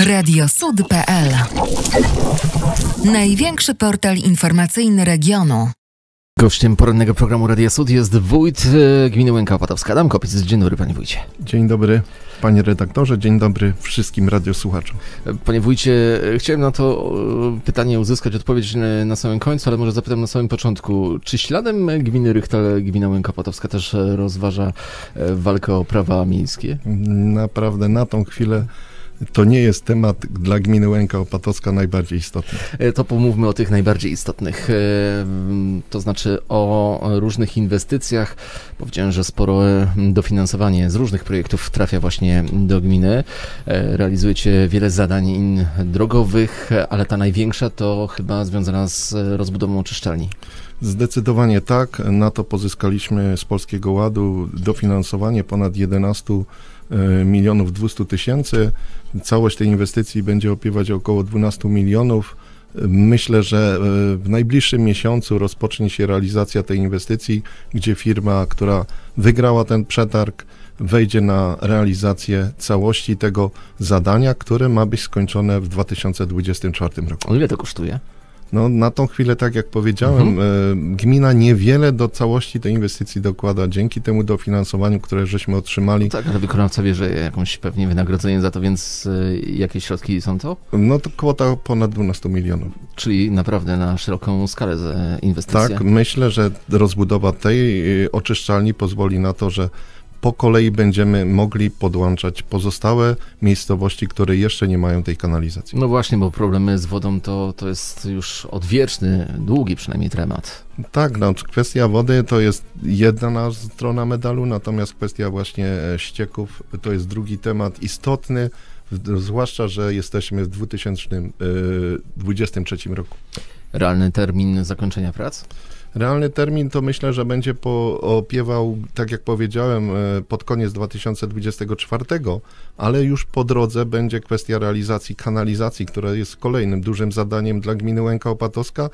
Radiosud.pl Największy portal informacyjny regionu. Gościem porannego programu Radia Sud jest wójt e, gminy Łęka Opatowska, Adam Kopiec. Dzień dobry, panie wójcie. Dzień dobry, panie redaktorze, dzień dobry wszystkim radiosłuchaczom. E, Panie wójcie, e, chciałem na to pytanie uzyskać odpowiedź na samym końcu, ale może zapytam na samym początku. Czy śladem gminy Rychtal gmina Łęka Opatowska też rozważa walkę o prawa miejskie? Naprawdę na tą chwilę to nie jest temat dla gminy Łęka Opatowska najbardziej istotny. E, To pomówmy o tych najbardziej istotnych, e, to znaczy o różnych inwestycjach. Powiedziałem, że sporo e, dofinansowanie z różnych projektów trafia właśnie do gminy. Realizujecie wiele zadań drogowych, ale ta największa to chyba związana z rozbudową oczyszczalni. Zdecydowanie tak, na to pozyskaliśmy z Polskiego Ładu dofinansowanie ponad 11 e, milionów 200 tysięcy. Całość tej inwestycji będzie opiewać około 12 milionów. Myślę, że e, w najbliższym miesiącu rozpocznie się realizacja tej inwestycji, gdzie firma, która wygrała ten przetarg, wejdzie na realizację całości tego zadania, które ma być skończone w 2024 roku. O ile to kosztuje? No, na tą chwilę, tak jak powiedziałem, e, gmina niewiele do całości tej inwestycji dokłada dzięki temu dofinansowaniu, które żeśmy otrzymali. Tak, ale wykonawca bierze jakąś pewnie wynagrodzenie za to, więc e, jakie środki są to? No to kwota ponad 12 milionów. Czyli naprawdę na szeroką skalę e, inwestycja. Tak, myślę, że rozbudowa tej oczyszczalni pozwoli na to, że po kolei będziemy mogli podłączać pozostałe miejscowości, które jeszcze nie mają tej kanalizacji. No właśnie, bo problemy z wodą to, to jest już odwieczny, długi przynajmniej temat. Tak, no, kwestia wody to jest jedna strona medalu, natomiast kwestia właśnie e, ścieków to jest drugi temat istotny, zwłaszcza, że jesteśmy w 2023 roku. Realny termin zakończenia prac? Realny termin to myślę, że będzie po, opiewał, tak jak powiedziałem, e, pod koniec 2024, ale już po drodze będzie kwestia realizacji kanalizacji, która jest kolejnym dużym zadaniem dla gminy Łęka Opatowska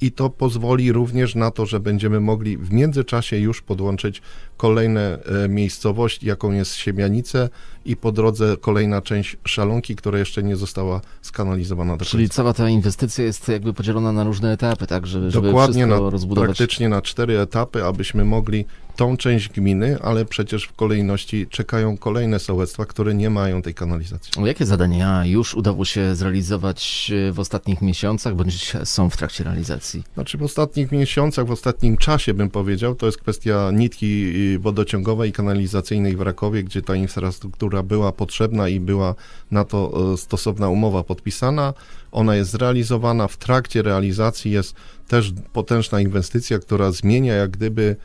i to pozwoli również na to, że będziemy mogli w międzyczasie już podłączyć kolejne e, miejscowość, jaką jest Siemianice i po drodze kolejna część Szalonki, która jeszcze nie została skanalizowana do Czyli końca. cała ta inwestycja jest jakby podzielona na różne etapy, tak, żeby, żeby Dokładnie na, rozbudować. praktycznie na cztery etapy, abyśmy mogli tą część gminy, ale przecież w kolejności czekają kolejne sołectwa, które nie mają tej kanalizacji. Jakie zadania już udało się zrealizować e, w ostatnich miesiącach, bądź są w trakcie realizacji? Znaczy w ostatnich miesiącach, w ostatnim czasie bym powiedział, to jest kwestia nitki y, wodociągowej i kanalizacyjnej w Rakowie, gdzie ta infrastruktura była potrzebna i była na to e, stosowna umowa podpisana. Ona jest zrealizowana, w trakcie realizacji jest też potężna inwestycja, która zmienia jak gdyby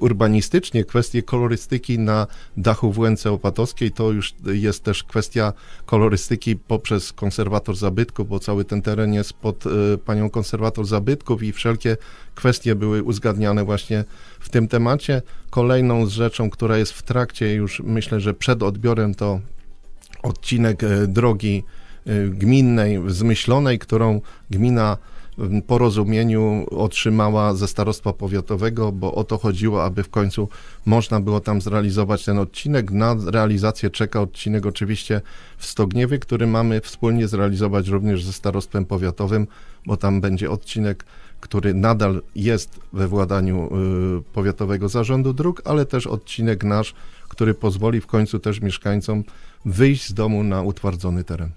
urbanistycznie kwestię kolorystyki na dachu w Łęce Opatowskiej. To już jest też kwestia kolorystyki poprzez konserwator zabytków, bo cały ten teren jest pod e, panią konserwator zabytków i wszelkie kwestie były uzgadniane właśnie w tym temacie. Kolejną z rzeczą, która jest w trakcie już myślę, że przed odbiorem to odcinek e, drogi gminnej, zmyślonej, którą gmina porozumieniu otrzymała ze starostwa powiatowego, bo o to chodziło, aby w końcu można było tam zrealizować ten odcinek. Na realizację czeka odcinek oczywiście w Stogniewie, który mamy wspólnie zrealizować również ze starostwem powiatowym, bo tam będzie odcinek, który nadal jest we władaniu y, Powiatowego Zarządu Dróg, ale też odcinek nasz, który pozwoli w końcu też mieszkańcom wyjść z domu na utwardzony teren.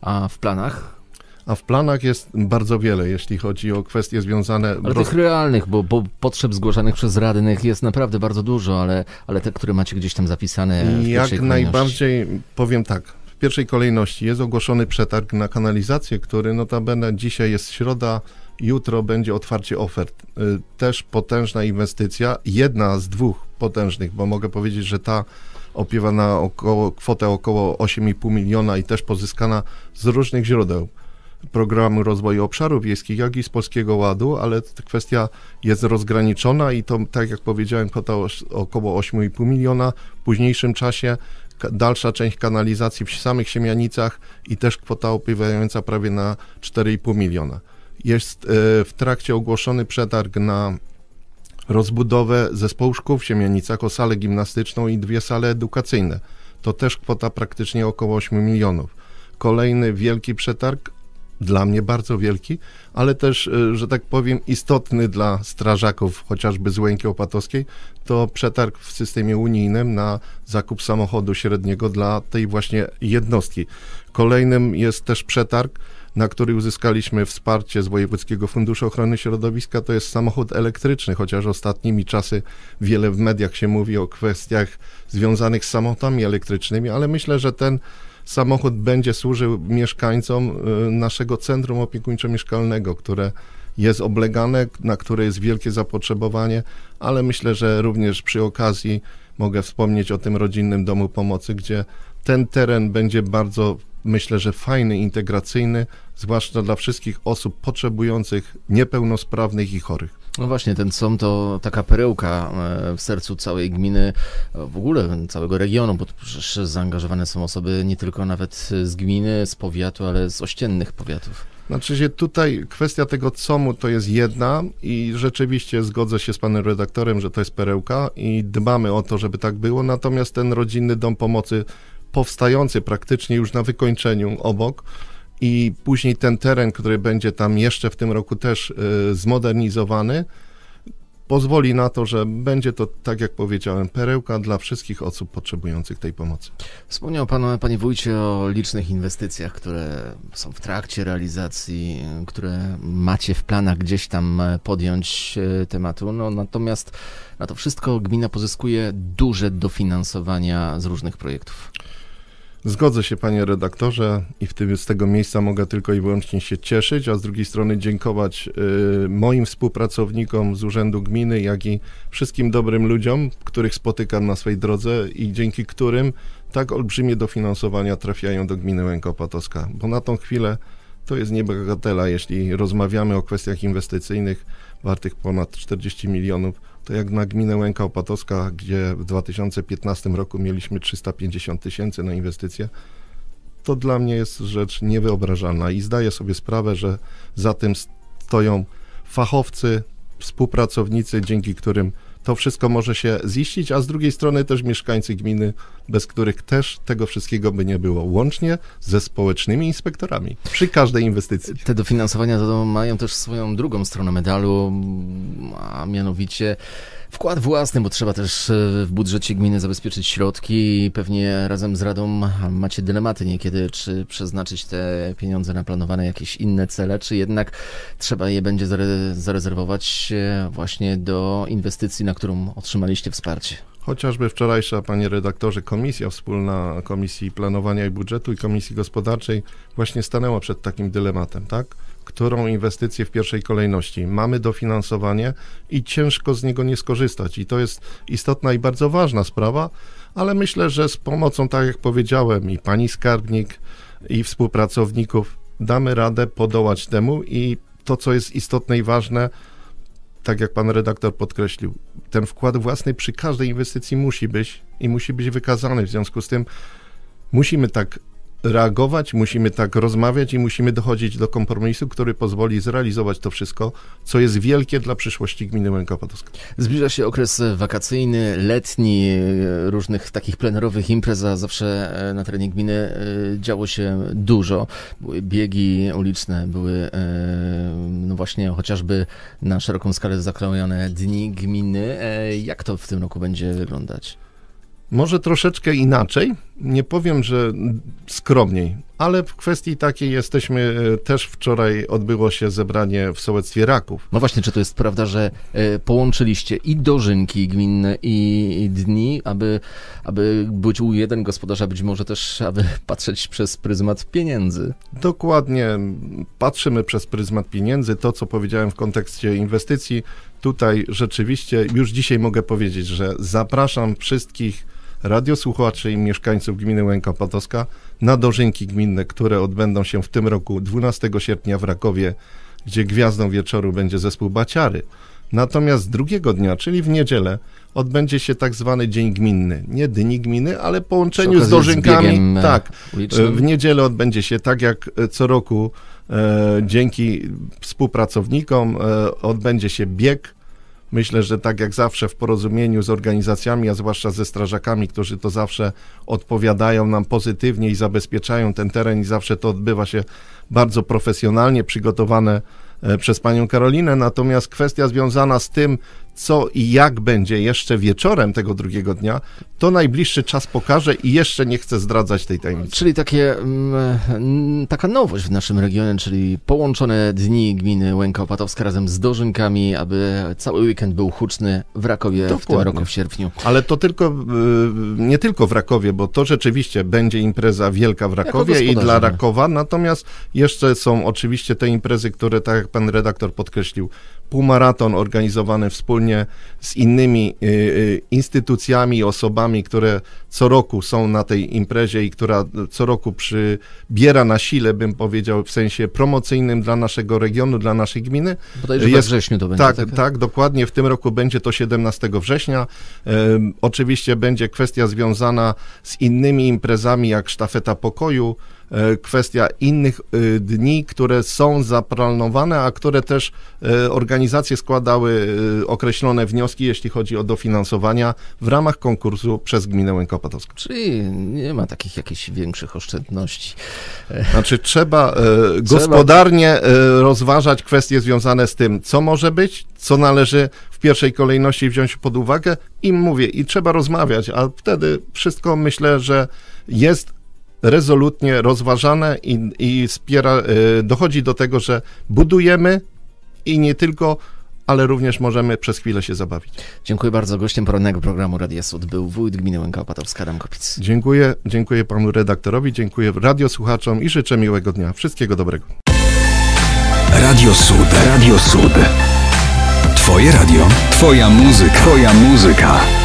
A w planach? A w planach jest bardzo wiele, jeśli chodzi o kwestie związane... Ale tych realnych, bo, bo potrzeb zgłaszanych przez radnych jest naprawdę bardzo dużo, ale, ale te, które macie gdzieś tam zapisane w Jak najbardziej, powiem tak, w pierwszej kolejności jest ogłoszony przetarg na kanalizację, który notabene dzisiaj jest środa, jutro będzie otwarcie ofert. Y, Też potężna inwestycja, jedna z dwóch potężnych, bo mogę powiedzieć, że ta opiewa na około, kwotę około 8,5 miliona i też pozyskana z różnych źródeł programu rozwoju obszarów wiejskich, jak i z Polskiego Ładu, ale kwestia jest rozgraniczona i to, tak jak powiedziałem, kwota około 8,5 miliona. W późniejszym czasie dalsza część kanalizacji w samych Siemianicach i też kwota opiewająca prawie na 4,5 miliona. Jest e, w trakcie ogłoszony przetarg na rozbudowę zespołu szkół w Siemianicach o salę gimnastyczną i dwie sale edukacyjne. To też kwota praktycznie około 8 milionów. kolejny wielki przetarg, dla mnie bardzo wielki, ale też, e, że tak powiem, istotny dla strażaków, chociażby z Łęki Opatowskiej, to przetarg w systemie unijnym na zakup samochodu średniego dla tej właśnie jednostki. Kolejnym jest też przetarg, na który uzyskaliśmy wsparcie z Wojewódzkiego Funduszu Ochrony Środowiska, to jest samochód elektryczny, chociaż ostatnimi czasy wiele w mediach się mówi o kwestiach związanych z samochodami elektrycznymi, ale myślę, że ten samochód będzie służył mieszkańcom y, naszego centrum opiekuńczo-mieszkalnego, które jest oblegane, na które jest wielkie zapotrzebowanie, ale myślę, że również przy okazji mogę wspomnieć o tym rodzinnym domu pomocy, gdzie ten teren będzie bardzo, myślę, że fajny, integracyjny, zwłaszcza dla wszystkich osób potrzebujących, niepełnosprawnych i chorych. No właśnie, ten SOM to taka perełka e, w sercu całej gminy, e, w ogóle całego regionu, bo przecież zaangażowane są osoby nie tylko nawet z gminy, z powiatu, ale z ościennych powiatów. Znaczy się tutaj kwestia tego COM-u to jest jedna i rzeczywiście zgodzę się z panem redaktorem, że to jest perełka i dbamy o to, żeby tak było, natomiast ten rodzinny dom pomocy powstający praktycznie już na wykończeniu obok, i później ten teren, który będzie tam jeszcze w tym roku też y, zmodernizowany, pozwoli na to, że będzie to, tak jak powiedziałem, perełka dla wszystkich osób potrzebujących tej pomocy. Wspomniał Pan, Panie Wójcie, o licznych inwestycjach, które są w trakcie realizacji, które macie w planach gdzieś tam podjąć e, tematu. No, natomiast na to wszystko gmina pozyskuje duże dofinansowania z różnych projektów. Zgodzę się, panie redaktorze, i w tym, z tego miejsca mogę tylko i wyłącznie się cieszyć, a z drugiej strony dziękować y, moim współpracownikom z Urzędu Gminy, jak i wszystkim dobrym ludziom, których spotykam na swej drodze i dzięki którym tak olbrzymie dofinansowania trafiają do gminy Łękopatowska, bo na tą chwilę to jest niebagatela, jeśli rozmawiamy o kwestiach inwestycyjnych wartych ponad 40 milionów to jak na gminę Łęka Opatowska, gdzie w 2015 roku mieliśmy 350 tysięcy na inwestycje, to dla mnie jest rzecz niewyobrażalna i zdaję sobie sprawę, że za tym stoją fachowcy, współpracownicy, dzięki którym to wszystko może się ziścić, a z drugiej strony też mieszkańcy gminy, bez których też tego wszystkiego by nie było, łącznie ze społecznymi inspektorami przy każdej inwestycji. Te dofinansowania mają też swoją drugą stronę medalu, a mianowicie wkład własny, bo trzeba też e, w budżecie gminy zabezpieczyć środki i pewnie razem z Radą macie dylematy niekiedy, czy przeznaczyć te pieniądze na planowane jakieś inne cele, czy jednak trzeba je będzie zarezerwować właśnie do inwestycji, na którą otrzymaliście wsparcie. Chociażby wczorajsza, panie redaktorze, komisja wspólna Komisji Planowania i Budżetu i Komisji Gospodarczej właśnie stanęła przed takim dylematem, tak? którą inwestycję w pierwszej kolejności. Mamy dofinansowanie i ciężko z niego nie skorzystać. I to jest istotna i bardzo ważna sprawa, ale myślę, że z pomocą, tak jak powiedziałem, i pani skarbnik, i współpracowników damy radę podołać temu i to, co jest istotne i ważne, tak jak pan redaktor podkreślił, ten wkład własny przy każdej inwestycji musi być i musi być wykazany. W związku z tym musimy tak reagować, musimy tak rozmawiać i musimy dochodzić do kompromisu, który pozwoli zrealizować to wszystko, co jest wielkie dla przyszłości gminy Łęka. Zbliża się okres wakacyjny, letni, różnych takich plenerowych imprez, a zawsze e, na terenie gminy e, działo się dużo. Były biegi uliczne, były e, no właśnie chociażby na szeroką skalę zakrojone dni gminy. Jak to w tym roku będzie wyglądać? Może troszeczkę inaczej, nie powiem, że skromniej, ale w kwestii takiej jesteśmy, e, też wczoraj odbyło się zebranie w sołectwie Raków. No właśnie, czy to jest prawda, że e, połączyliście i dożynki gminne i dni, aby, aby być u jeden gospodarza, być może też, aby patrzeć przez pryzmat pieniędzy? Dokładnie, patrzymy przez pryzmat pieniędzy, to co powiedziałem w kontekście inwestycji, tutaj rzeczywiście już dzisiaj mogę powiedzieć, że zapraszam wszystkich radiosłuchaczy i mieszkańców gminy Łęka Potowska na dożynki gminne, które odbędą się w tym roku 12 sierpnia w Rakowie, gdzie gwiazdą wieczoru będzie zespół Baciary. Natomiast drugiego dnia, czyli w niedzielę, odbędzie się tak zwany Dzień Gminny. Nie Dni Gminy, ale połączeniu z dożynkami. Z tak, ulicznym. w niedzielę odbędzie się tak jak co roku e, dzięki współpracownikom e, odbędzie się bieg Myślę, że tak jak zawsze w porozumieniu z organizacjami, a zwłaszcza ze strażakami, którzy to zawsze odpowiadają nam pozytywnie i zabezpieczają ten teren i zawsze to odbywa się bardzo profesjonalnie, przygotowane e, przez panią Karolinę. Natomiast kwestia związana z tym, co i jak będzie jeszcze wieczorem tego drugiego dnia, to najbliższy czas pokaże i jeszcze nie chcę zdradzać tej tajemnicy. Czyli takie, mm, taka nowość w naszym regionie, czyli połączone dni gminy Łęka Opatowska razem z Dożynkami, aby cały weekend był huczny w Rakowie w tym Dokładnie. roku w sierpniu. Ale to tylko, y, nie tylko w Rakowie, bo to rzeczywiście będzie impreza wielka w Rakowie i dla. Rakowa, natomiast jeszcze są oczywiście te imprezy, które, tak jak pan redaktor podkreślił, półmaraton organizowany wspólnie z innymi y, y, instytucjami, osobami, które co roku są na tej imprezie i która co roku przybiera na sile, bym powiedział, w sensie promocyjnym dla naszego regionu, dla naszej gminy. Bodajże we Jest- wrześniu to będzie. Tak, tak, dokładnie. W tym roku będzie to 17 września. Oczywiście będzie kwestia związana z innymi imprezami, jak sztafeta pokoju, kwestia innych e, dni, które są zaplanowane, a które też e, organizacje składały e, określone wnioski, jeśli chodzi o dofinansowania w ramach konkursu przez gminę Łękopatowską. Czyli nie ma takich jakichś większych oszczędności. Znaczy trzeba e, gospodarnie e, rozważać kwestie związane z tym, co może być, co należy w pierwszej kolejności wziąć pod uwagę i mówię, i trzeba rozmawiać, a wtedy wszystko myślę, że jest rezolutnie rozważane i, i wspiera, e, dochodzi do tego, że budujemy i nie tylko, ale również możemy przez chwilę się zabawić. Dziękuję bardzo. Gościem porannego programu Radia Sud był wójt gminy Łęka Opatowska, Adam Kopic. Dziękuję, dziękuję panu redaktorowi, dziękuję radiosłuchaczom i życzę miłego dnia. Wszystkiego dobrego. Radio Sud. Radio Sud. Twoje radio. Twoja muzyka. Twoja muzyka.